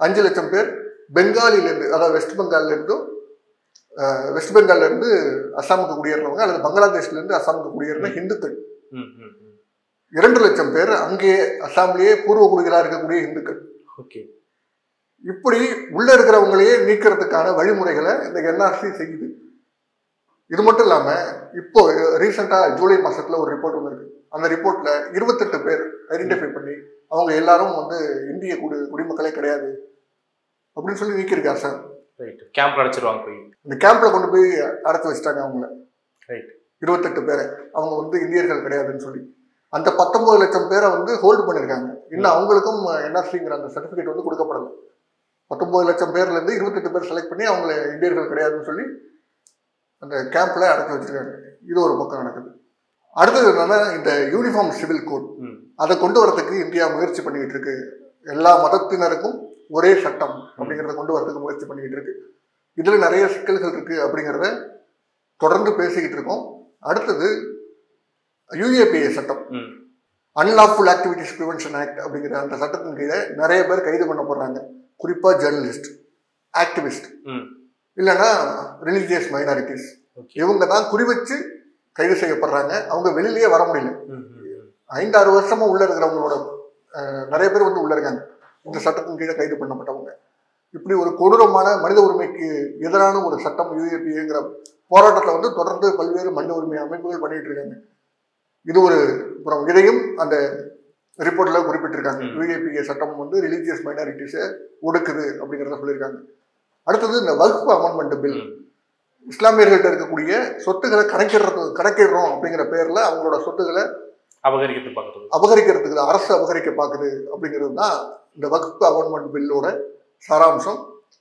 அஞ்சு லட்சம் பேர் பெங்காலிலேருந்து அதாவது வெஸ்ட் பெங்கால்ல இருந்தும் அஹ், வெஸ்ட் பெங்கால்ல இருந்து அஸ்ஸாமுக்கு குடியேறினவங்க அல்லது பங்களாதேஷ்ல இருந்து அஸ்ஸாமுக்கு குடியேறின ம் இரண்டு லட்சம் பேர் அங்கேயே அஸ்ஸாம்லயே பூர்வ குடிகளா இருக்கக்கூடிய இந்துக்கள் ஓகே. இப்படி உள்ள இருக்கிறவங்களையே நீக்கிறதுக்கான வழிமுறைகளை இந்த என்ஆர்சி செய்யுது. இது மட்டும் இல்லாம இப்போ ரீசெண்டா ஜூலை மாசத்துல ஒரு ரிப்போர்ட் இருக்கு. அந்த ரிப்போர்ட்ல இருபத்தெட்டு பேர் ஐடென்டிஃபை பண்ணி அவங்க எல்லாரும் வந்து இந்திய குடி குடிமக்களே கிடையாது. அப்படின்னு சொல்லி நீக்கியிருக்கு அரசாங்கம் ரைட் கேம்ப் அடைச்சிருவாங்க போய். இந்த கேம்ப்ல கொண்டு போய் அடைச்சு வச்சிட்டாங்க அவங்கள. ரைட் இருபத்தெட்டு பேரை. அவங்க வந்து இந்தியர்கள் கிடையாதுன்னு சொல்லி. அந்த பத்தொன்பது லட்சம் பேரை வந்து ஹோல்டு பண்ணியிருக்காங்க. இன்னும் அவங்களுக்கும் என்ஆர்சிங்கிற அந்த சர்டிஃபிகேட் வந்து கொடுக்கப்படல. பத்தொன்பது லட்சம் பேர்ல இருந்து இருபத்தெட்டு பேர் செலக்ட் பண்ணி அவங்கள இந்தியர்கள் கிடையாதுன்னு சொல்லி அந்த கேம்ப்ல அடைச்சு வச்சிருக்காங்க. இது ஒரு பக்கம் நடக்குது. அடுத்தது என்னன்னா இந்த யூனிஃபார்ம் சிவில் கோட் அதை கொண்டு வரதுக்கு இந்தியா முயற்சி பண்ணிக்கிட்டு இருக்கு. எல்லா மதத்தினருக்கும் ஒரே சட்டம் அப்படிங்கிறத கொண்டு வரதுக்கு முயற்சி பண்ணிக்கிட்டு இருக்கு. இதுல நிறைய சிக்கல்கள் இருக்கு அப்படிங்கிறத தொடர்ந்து பேசிக்கிட்டு இருக்கோம். அடுத்தது யுஏபிஏ சட்டம். அன்லாஃபுல் ஆக்டிவிட்டிஸ் ப்ரிவென்ஷன் ஆக்ட் அப்படிங்கிற அந்த சட்டத்தின் கீழே நிறைய பேர் கைது பண்ணப்படுறாங்க குறிப்பா ஜேர்னலிஸ்ட் ஆக்டிவிஸ்ட் ம். இல்லைன்னா ரிலீஜியஸ் மைனாரிட்டிஸ் இவங்க தான் குறிவச்சு கைது செய்யப்படுறாங்க. அவங்க வெளியிலேயே வர முடியல. ஐந்தாறு வருஷமா உள்ள இருக்கிறவங்களோட நிறைய பேர் வந்து உள்ள இருக்காங்க. இந்த சட்டத்தின் கீழே கைது பண்ணப்பட்டவங்க. இப்படி ஒரு கொடூரமான மனித உரிமைக்கு எதிரான ஒரு சட்டம் யூஏபிங்கிற போராட்டத்தை வந்து தொடர்ந்து பல்வேறு மனித உரிமை அமைப்புகள் பண்ணிட்டு இருக்காங்க. இது ஒரு புறம். இதையும் அந்த ரிப்போர்ட்ல குறிப்பிட்டிருக்காங்க. யூஏபிஏ சட்டம் வந்து ரிலீஜியஸ் மைனாரிட்டிஸை ஒடுக்குது அப்படிங்கிறத சொல்லியிருக்காங்க. அடுத்தது இந்த வகுப்பு அமெண்ட்மெண்ட் பில். இஸ்லாமியர்கள்ட்ட இருக்கக்கூடிய சொத்துக்களை கணக்கிடுறது கணக்கிடுறோம் அப்படிங்கிற பேர்ல அவங்களோட சொத்துக்களை அபகரிக்கிறது பார்க்குறது. அபகரிக்கிறதுக்கு அரசு அபகரிக்க பார்க்குது அப்படிங்கிறது தான் இந்த வகுப்பு அமெண்ட்மெண்ட் பில்லோட சாராம்சம்.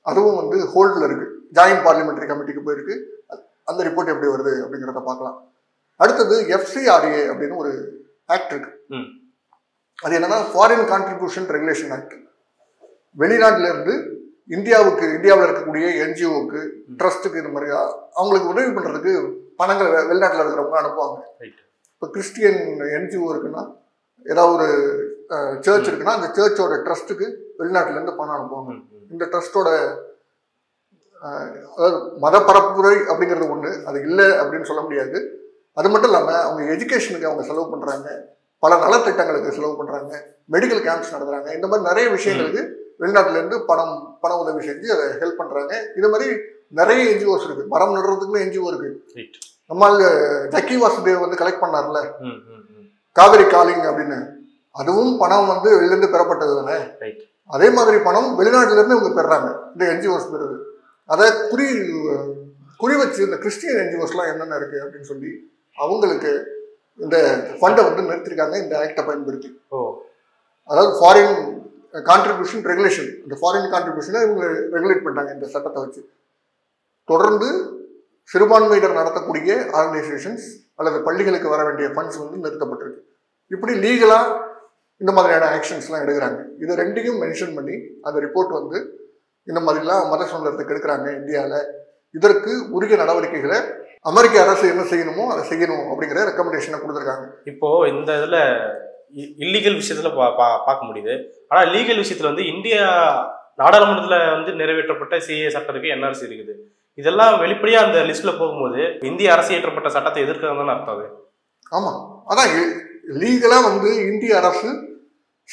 அதுவும் வந்து ஹோல்டில் இருக்கு. ஜாயின்ட் பார்லிமெண்டரி கமிட்டிக்கு போயிருக்கு. அந்த ரிப்போர்ட் எப்படி வருது அப்படிங்கிறத பார்க்கலாம். அடுத்தது எஃப்சிஆர்ஏ அப்படின்னு ஒரு ஆக்ட் இருக்கு. அது என்னன்னா ஃபாரின் கான்ட்ரிபியூஷன் ரெகுலேஷன் ஆக்ட் வெளிநாட்டுல இருந்து இந்தியாவுக்கு இந்தியாவில் இருக்கக்கூடிய என்ஜிஓக்கு ட்ரஸ்ட்டுக்கு இது மாதிரி அவங்களுக்கு உதவி பண்றதுக்கு பணங்களை வெளிநாட்டுல இருக்கிறவங்க அனுப்புவாங்க. இப்போ கிறிஸ்டியன் என்ஜிஓ இருக்குன்னா ஏதாவது ஒரு சர்ச் இருக்குன்னா அந்த சர்ச்சோட ட்ரஸ்ட்டுக்கு வெளிநாட்டுல இருந்து பணம் அனுப்புவாங்க. இந்த ட்ரஸ்டோட அதாவது மத பரப்புரை அப்படிங்கிறது ஒன்று அது இல்லை அப்படின்னு சொல்ல முடியாது. அது மட்டும் இல்லாமல் அவங்க எஜுகேஷனுக்கு அவங்க செலவு பண்ணுறாங்க பல நலத்திட்டங்களுக்கு செலவு பண்ணுறாங்க மெடிக்கல் கேம்ப்ஸ் நடத்துகிறாங்க இந்த மாதிரி நிறைய விஷயங்களுக்கு வெளிநாட்டுல இருந்து பணம் பண உதவி செஞ்சு அதை ஹெல்ப் பண்ணுறாங்க இது மாதிரி நிறைய என்ஜிஓஸ் இருக்கு. மரம் நடுறதுக்குன்னு என்ஜிஓ இருக்கு. நம்மால் ஜக்கி வாசுதேவ் வந்து கலெக்ட் பண்ணார்ல. காவிரி காலிங் அப்படின்னு. அதுவும் பணம் வந்து வெளிலேருந்து பெறப்பட்டது தானே? அதே மாதிரி பணம் வெளிநாட்டுல இருந்து இவங்க பெறாங்க. இந்த என்ஜிஓஸ் பெறுது. அதை குறி குறி வச்சு இந்த கிறிஸ்டியன் என்ஜிஓஸ்லாம் என்னென்ன இருக்கு அப்படின்னு சொல்லி அவங்களுக்கு இந்த ஃபண்டை வந்து நிறுத்திருக்காங்க. இந்த ஆக்டை பயன்படுத்தி. அதாவது ஃபாரின் கான்ட்ரிபியூஷன் ரெகுலேஷன் இந்த ஃபாரின் கான்ட்ரிபியூஷனை இவங்க ரெகுலேட் பண்ணிட்டாங்க இந்த சட்டத்தை வச்சு. தொடர்ந்து சிறுபான்மையினர் நடத்தக்கூடிய ஆர்கனைசேஷன்ஸ் அல்லது பள்ளிகளுக்கு வர வேண்டிய ஃபண்ட்ஸ் வந்து நிறுத்தப்பட்டிருக்கு. இப்படி லீகலாக இந்த மாதிரியான ஆக்ஷன்ஸ்லாம் எடுக்கிறாங்க. இதை ரெண்டையும் மென்ஷன் பண்ணி அந்த ரிப்போர்ட் வந்து இந்த மாதிரிலாம் மத சுதந்திரத்தை எடுக்கிறாங்க இந்தியாவில் இதற்கு உரிய நடவடிக்கைகளை அமெரிக்க அரசு என்ன செய்யணுமோ அதை செய்யணும் அப்படிங்கிற ரெக்கமெண்டேஷனை கொடுத்துருக்காங்க. இப்போ இந்த இதில் இல்லீகல் விஷயத்துல பா- பா- பார்க்க முடியுது. ஆனா லீகல் விஷயத்துல வந்து இந்தியா நாடாளுமன்றத்துல வந்து நிறைவேற்றப்பட்ட சிஏ சட்டம் இருக்கு என்ஆர்சி இருக்குது. இதெல்லாம் வெளிப்படையா அந்த லிஸ்ட்ல போகும்போது இந்திய அரசு இயற்றப்பட்ட சட்டத்தை எதிர்க்கிறதுன்னு அர்த்தம் அது. ஆமாம் அதான் லீகலாக வந்து இந்திய அரசு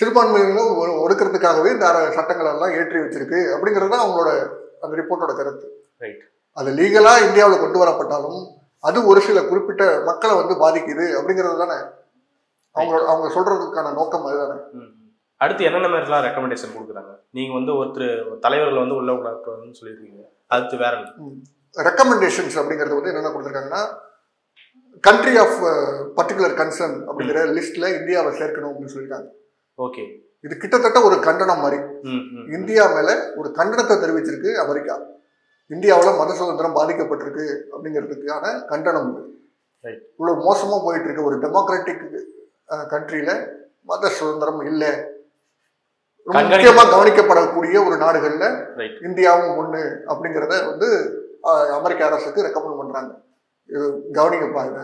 சிறுபான்மையினரை ஒடுக்கிறதுக்காகவே இந்த சட்டங்கள் எல்லாம் ஏற்றி வச்சிருக்கு அப்படிங்கிறது தான் அவங்களோட அந்த ரிப்போர்ட்டோட கருத்து. Right. அது லீகலாக இந்தியாவில் கொண்டு வரப்பட்டாலும் அது ஒரு சில குறிப்பிட்ட மக்களை வந்து பாதிக்குது அப்படிங்கிறது தானே. அவங்களோட அவங்க சொல்றதுக்கான நோக்கம் அதுதானே. அடுத்து என்னென்ன மாதிரிலாம் ரெக்கமெண்டேஷன் கொடுக்குறாங்க? நீங்க வந்து ஒருத்தர் தலைவர்கள் வந்து உள்ள விடக்கூடாதுன்னு சொல்லியிருக்கீங்க. அடுத்து வேற? ரெக்கமெண்டேஷன்ஸ் அப்படிங்கிறது வந்து என்னென்ன கொடுத்துருக்காங்கன்னா கண்ட்ரி ஆஃப் பர்டிகுலர் கன்சர்ன் அப்படிங்கிற லிஸ்ட்ல இந்தியாவை சேர்க்கணும் அப்படின்னு சொல்லியிருக்காங்க. ஓகே. இது கிட்டத்தட்ட ஒரு கண்டனம் மாதிரி. இந்தியா மேல ஒரு கண்டனத்தை தெரிவிச்சிருக்கு அமெரிக்கா. இந்தியாவில் மத சுதந்திரம் பாதிக்கப்பட்டிருக்கு அப்படிங்கிறதுக்கான கண்டனம். இவ்வளவு மோசமா போயிட்டு இருக்க. ஒரு டெமோக்ராட்டிக் கண்ட்ரியில மத சுதந்திரம் இல்லை. ரொம்ப கண்காணிக்க- முக்கியமா கவனிக்கப்படக்கூடிய ஒரு நாடுகள்ல இந்தியாவும் ஒண்ணு அப்படிங்கிறத வந்து அமெரிக்க அரசுக்கு ரெக்கமெண்ட் பண்றாங்க. இது கவனிங்கப்பா இதை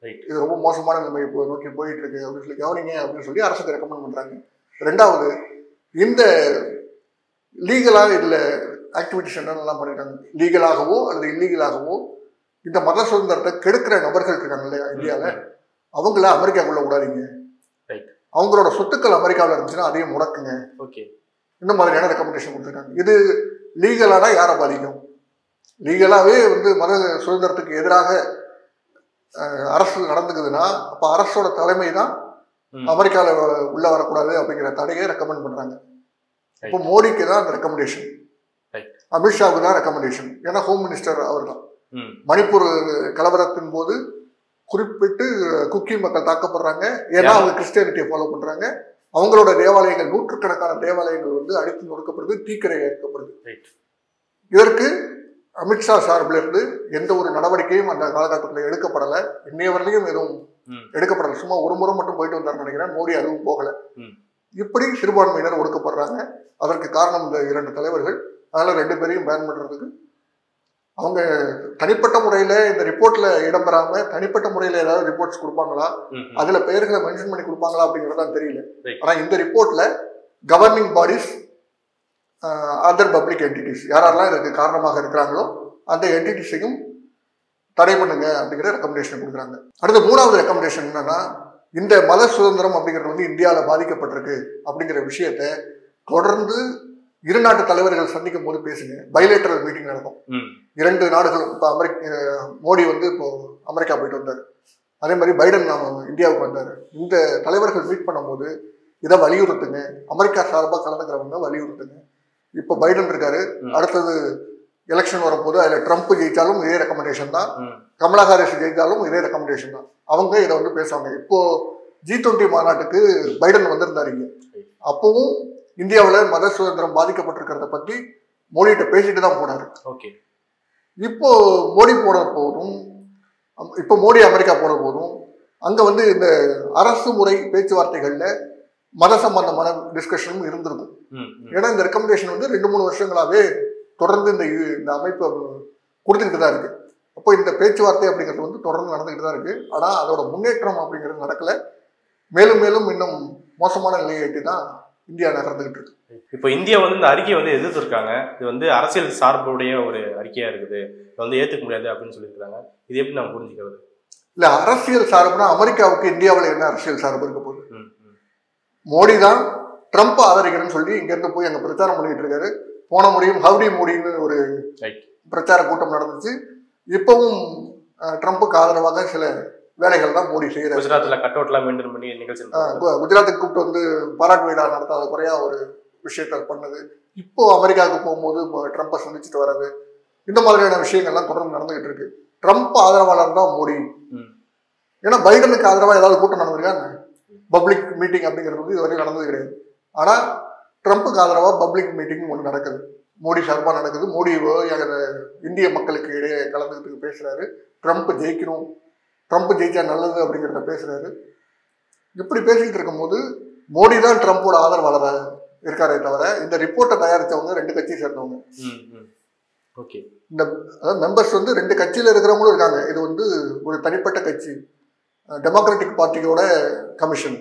ரைட் இது ரொம்ப மோசமான நிலைமை இப்போ நோக்கி போயிட்டு இருக்கு அப்படின்னு சொல்லி கவனிங்க அப்படின்னு சொல்லி அரசுக்கு ரெக்கமெண்ட் பண்றாங்க. ரெண்டாவது இந்த லீகலா இதுல ஆக்டிவிட்டிஸ் என்னென்னலாம் பண்ணிருக்காங்க? லீகலாகவோ அல்லது இல்லீகலாகவோ இந்த மத சுதந்திரத்தை கெடுக்கிற நபர்கள் இருக்காங்க இல்லையா இந்தியாவில் அவங்கள அமெரிக்காக்குள்ள விடாதீங்க. அவங்களோட சொத்துக்கள் அமெரிக்காவில் இருந்துச்சுன்னா அதையும் முடக்குங்க. ஓகே இந்த மாதிரியான ரெக்கமெண்டேஷன் கொடுத்துருக்காங்க. இது லீகலானா யாரை பாதிக்கும்? லீகலாவே வந்து மத சுதந்திரத்துக்கு எதிராக அரசு நடந்துக்குதுன்னா அப்ப அரசோட தலைமை தான். அமெரிக்காவில் உள்ள வரக்கூடாது அப்படிங்கிற தடையை ரெக்கமெண்ட் பண்றாங்க. இப்போ மோடிக்கு தான் அந்த ரெக்கமெண்டேஷன். அமித்ஷாவுக்கு தான் ரெக்கமெண்டேஷன் ஏன்னா ஹோம் மினிஸ்டர் அவர் தான் மணிப்பூர் கலவரத்தின் போது குறிப்பிட்டு குக்கி மக்கள் தாக்கப்படுறாங்க. ஏன்னா. அவங்க கிறிஸ்டியானிட்டியை ஃபாலோ பண்றாங்க. அவங்களோட தேவாலயங்கள் நூற்றுக்கணக்கான தேவாலயங்கள் வந்து அடித்து நொடுக்கப்படுது தீக்கிரை ஏற்கப்படுது இதற்கு அமித்ஷா சார்பில் இருந்து எந்த ஒரு நடவடிக்கையும் அந்த காலகட்டத்தில் எடுக்கப்படலை. இன்னைய வரலையும் எதுவும் எடுக்கப்படலை. சும்மா ஒரு முறை மட்டும் போயிட்டு வந்தாருன்னு நினைக்கிறேன். மோடி அதுவும் போகல. இப்படி சிறுபான்மையினர் ஒடுக்கப்படுறாங்க. அதற்கு காரணம் இந்த இரண்டு தலைவர்கள். அதனால ரெண்டு பேரையும் பேன் பண்றதுக்கு அவங்க தனிப்பட்ட முறையில இந்த ரிப்போர்ட்ல இடம்பெறாம தனிப்பட்ட முறையில ஏதாவது ரிப்போர்ட்ஸ் கொடுப்பாங்களா. அதுல பெயர்களை மென்ஷன் பண்ணி கொடுப்பாங்களா அப்படிங்கிறது தான் தெரியல. ஆனா இந்த ரிப்போர்ட்ல governing bodies other public entities யாரெல்லாம் இதுக்கு காரணமாக இருக்கிறாங்களோ அந்த என்டிட்டிஸையும் தடை பண்ணுங்க அப்படிங்கிற ரெக்கமெண்டேஷன் கொடுக்குறாங்க அடுத்த மூணாவது ரெக்கமெண்டேஷன் என்னன்னா இந்த மத சுதந்திரம் அப்படிங்கிறது வந்து இந்தியாவில் பாதிக்கப்பட்டிருக்கு அப்படிங்கிற விஷயத்த தொடர்ந்து இரு நாட்டு தலைவர்கள் சந்திக்கும் போது பேசுங்க. பைலேட்டரல் மீட்டிங் நடக்கும். இரண்டு நாடுகளும் இப்போ அமெரிக்க மோடி வந்து இப்போ அமெரிக்கா போயிட்டு வந்தார். அதே மாதிரி பைடன் நாம இந்தியாவுக்கு வந்தார். இந்த தலைவர்கள் மீட் பண்ணும்போது இதை வலியுறுத்துங்க. அமெரிக்கா சார்பாக கலந்துக்கிறவங்க வலியுறுத்துங்க. இப்போ பைடன் இருக்காரு. அடுத்தது எலெக்ஷன் வரும்போது அதில் ட்ரம்ப் ஜெயிச்சாலும் இதே ரெக்கமெண்டேஷன் தான். கமலா ஹாரிஸ் ஜெயித்தாலும் இதே ரெக்கமெண்டேஷன் தான். அவங்க இதை வந்து பேசுவாங்க. இப்போ ஜி டுவெண்ட்டி மாநாட்டுக்கு பைடன் வந்திருந்தாரு இங்க. அப்பவும் இந்தியாவில் மத சுதந்திரம் பாதிக்கப்பட்டிருக்கிறத பத்தி மோடிகிட்ட பேசிட்டு தான் போனாரு. ஓகே. இப்போ மோடி போன போதும் இப்போ மோடி அமெரிக்கா போன போதும் அங்க வந்து இந்த அரசு முறை பேச்சுவார்த்தைகள்ல மத சம்பந்தமான டிஸ்கஷனும் இருந்திருக்கும். ஏன்னா இந்த ரெக்கமெண்டேஷன் வந்து ரெண்டு மூணு வருஷங்களாவே தொடர்ந்து இந்த இந்த அமைப்பு கொடுத்துக்கிட்டு தான் இருக்கு. அப்போ இந்த பேச்சுவார்த்தை அப்படிங்கிறது வந்து தொடர்ந்து நடந்துக்கிட்டு தான் இருக்கு. ஆனா அதோட முன்னேற்றம் அப்படிங்கிறது நடக்கல. மேலும் மேலும் இன்னும் மோசமான நிலையை எட்டி தான் இந்தியா நகர்ந்துகிட்டு இருக்கு. இப்போ இந்தியா வந்து இந்த அறிக்கையை வந்து எதிர்த்திருக்காங்க. இது வந்து அரசியல் சார்புடைய ஒரு அறிக்கையா இருக்குது. இது வந்து ஏத்துக்க முடியாது அப்படின்னு சொல்லியிருக்காங்க இது எப்படி நம்ம புரிஞ்சுக்கிறது? இல்ல அரசியல் சார்புனா அமெரிக்காவுக்கு இந்தியாவில் என்ன அரசியல் சார்பு இருக்க போகுது? மோடி தான் ட்ரம்ப் ஆதரிக்கிறேன்னு சொல்லி இங்கேருந்து போய் அங்கே பிரச்சாரம் பண்ணிட்டு இருக்காரு. போன முறையும் ஹவுடி மோடின்னு ஒரு. பிரச்சார கூட்டம் நடந்துச்சு. இப்பவும் ட்ரம்ப்புக்கு ஆதரவாக சில வேலைகள் தான் மோடி செய்கிறார் குஜராத்ல கட் அவுட்லாம் மெயின்டைன் பண்ணி நிகழ்ச்சி. குஜராத்துக்கு கூப்பிட்டு வந்து பாராட்டு விழா நடத்தாத குறையா ஒரு விஷயத்த பண்ணது. இப்போ அமெரிக்காவுக்கு போகும்போது ட்ரம்ப்பை சந்திச்சுட்டு வர்றது. இந்த மாதிரியான விஷயங்கள்லாம் தொடர்ந்து நடந்துகிட்டு இருக்கு. ட்ரம்ப் ஆதரவாளர் தான் மோடி. ஏன்னா பைடனுக்கு ஆதரவா ஏதாவது கூட்டம் நடந்திருக்கா? பப்ளிக் மீட்டிங் அப்படிங்கிறது வந்து இதுவரையும் நடந்தது கிடையாது. ஆனா ட்ரம்ப்புக்கு ஆதரவா பப்ளிக் மீட்டிங் ஒன்று நடக்குது. மோடி சார்பா நடக்குது. மோடி இந்திய மக்களுக்கு இடையே கலந்துக்கிட்டு பேசுறாரு. ட்ரம்ப் ஜெயிக்கணும். ட்ரம்ப் ஜெயிச்சா நல்லது அப்படிங்கிறத பேசுறாரு. இப்படி பேசிக்கிட்டு இருக்கும்போது மோடி தான் ட்ரம்ப்போட ஆதரவாளராக இருக்காரே தவிர இந்த ரிப்போர்ட்டை தயாரித்தவங்க ரெண்டு கட்சியை சேர்ந்தவங்க. ஓகே. இந்த அதாவது மெம்பர்ஸ் வந்து ரெண்டு கட்சியில் இருக்கிறவங்களும் இருக்காங்க. இது வந்து ஒரு தனிப்பட்ட கட்சி. டெமோக்ராட்டிக் பார்ட்டியோட கமிஷன்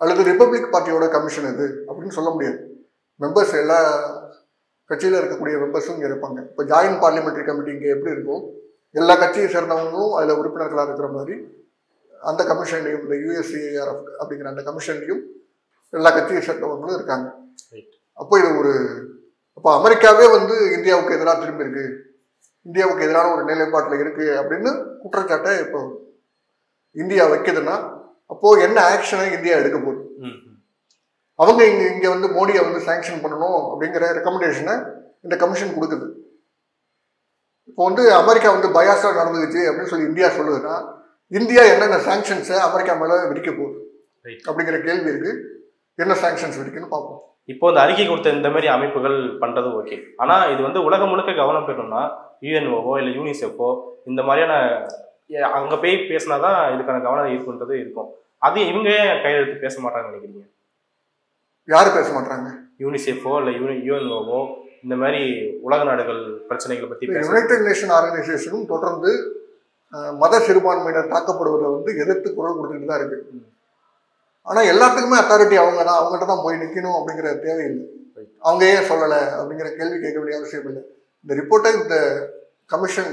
அல்லது ரிப்பப்ளிக் பார்ட்டியோட கமிஷன் இது அப்படின்னு சொல்ல முடியாது. மெம்பர்ஸ் எல்லா கட்சியில் இருக்கக்கூடிய மெம்பர்ஸும் இங்கே இருப்பாங்க. இப்போ ஜாயின்ட் பார்லிமெண்ட்ரி கமிட்டி இங்கே எப்படி இருக்கும் எல்லா கட்சியை சேர்ந்தவங்களும் அதில் உறுப்பினர்களாக இருக்கிற மாதிரி அந்த கமிஷன்லையும் இந்த யூஎஸ்சிஆர்எஃப் அப்படிங்கிற அந்த கமிஷன்லையும் எல்லா கட்சியை சேர்ந்தவங்களும் இருக்காங்க. அப்போ இது ஒரு அப்போ அமெரிக்காவே வந்து இந்தியாவுக்கு எதிராக திரும்பி இருக்கு. இந்தியாவுக்கு எதிரான ஒரு நிலைப்பாட்டில் இருக்கு அப்படின்னு குற்றச்சாட்டை இப்போ இந்தியா வைக்குதுன்னா அப்போ என்ன ஆக்ஷனை இந்தியா எடுக்க போகுது? அவங்க இங்க இங்க வந்து மோடியை வந்து சாங்ஷன் பண்ணணும் அப்படிங்கிற ரெக்கமெண்டேஷனை இந்த கமிஷன் கொடுக்குது. இப்போ வந்து அமெரிக்கா வந்து பயாஸா நடந்துக்குச்சு அப்படின்னு சொல்லி இந்தியா சொல்லுதுன்னா இந்தியா என்னென்ன சாங்ஷன்ஸை அமெரிக்கா மேல விதிக்க போகுது. அப்படிங்கிற கேள்வி இருக்கு. என்ன சாங்ஷன்ஸ் விதிக்குன்னு பார்ப்போம். இப்போ இந்த அறிக்கை கொடுத்த இந்த மாதிரி அமைப்புகள் பண்றது ஓகே ஆனா இது வந்து உலகம் முழுக்க கவனம் பெறணும்னா யூஎன்ஓவோ இல்லை யூனிசெஃபோ இந்த மாதிரியான அங்க போய் பேசினாதான் இதுக்கான கவனம் ஈர்ப்புன்றது இருக்கும். அது இவங்க கையெழுத்து பேச மாட்டாங்கன்னு நினைக்கிறீங்க? யாரு பேச மாட்டாங்க? யூனிசெஃபோ இல்லை யூனி யூஎன்ஓவோ இந்த மாதிரி உலக நாடுகள் பிரச்சனைகளை பத்தி பேச யுனைடெட் நேஷன் ஆர்கனைசேஷனும் தொடர்ந்து மத சிறுபான்மையினர் தாக்கப்படுவதை வந்து எதிர்த்து குரல் கொடுத்துட்டு தான் இருக்கு. ம். ஆனா எல்லாத்துக்குமே அத்தாரிட்டி அவங்க தான் அவங்ககிட்ட தான் போய் நிக்கணும் அப்படிங்கிற தேவையில்லை. அவங்க ஏன் சொல்லலை அப்படிங்கிற கேள்வி கேட்க வேண்டிய அவசியம் இல்லை. இந்த ரிப்போர்ட்டை இந்த கமிஷன்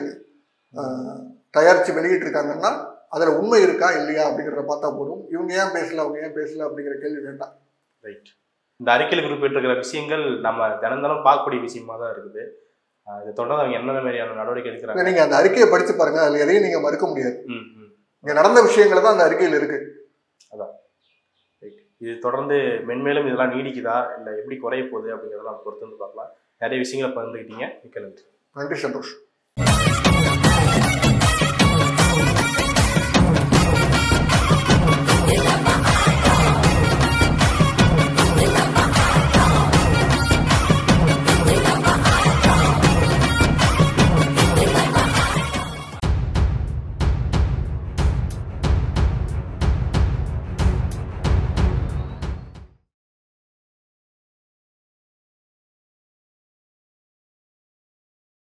தயாரித்து வெளியிட்டிருக்காங்கன்னா அதில் உண்மை இருக்கா இல்லையா அப்படிங்கிறத பார்த்தா போதும். இவங்க ஏன் பேசல? அவங்க ஏன் பேசல அப்படிங்கிற கேள்வி வேண்டாம். ரைட் இந்த அறிக்கையில் குறிப்பிட்டிருக்கிற விஷயங்கள் நம்ம தினம் தினம் பார்க்கக்கூடிய விஷயமா தான் இருக்குது இதை தொடர்ந்து அவங்க என்னென்ன மாதிரியான நடவடிக்கை எடுக்கிறாங்க? நீங்கள் அந்த அறிக்கையை படித்து பாருங்க. அதில் எதையும் நீங்கள் மறுக்க முடியாது. இங்கே நடந்த விஷயங்கள் தான் அந்த அறிக்கையில் இருக்கு. ரைட். இது தொடர்ந்து மென்மேலும் இதெல்லாம் நீடிக்குதா? இல்லை எப்படி குறைய போகுது அப்படிங்கிறத நம்ம பொறுத்து வந்து பார்க்கலாம். நிறைய விஷயங்களை பகிர்ந்துக்கிட்டீங்க மிக்க நன்றி. நன்றி சந்தோஷ்.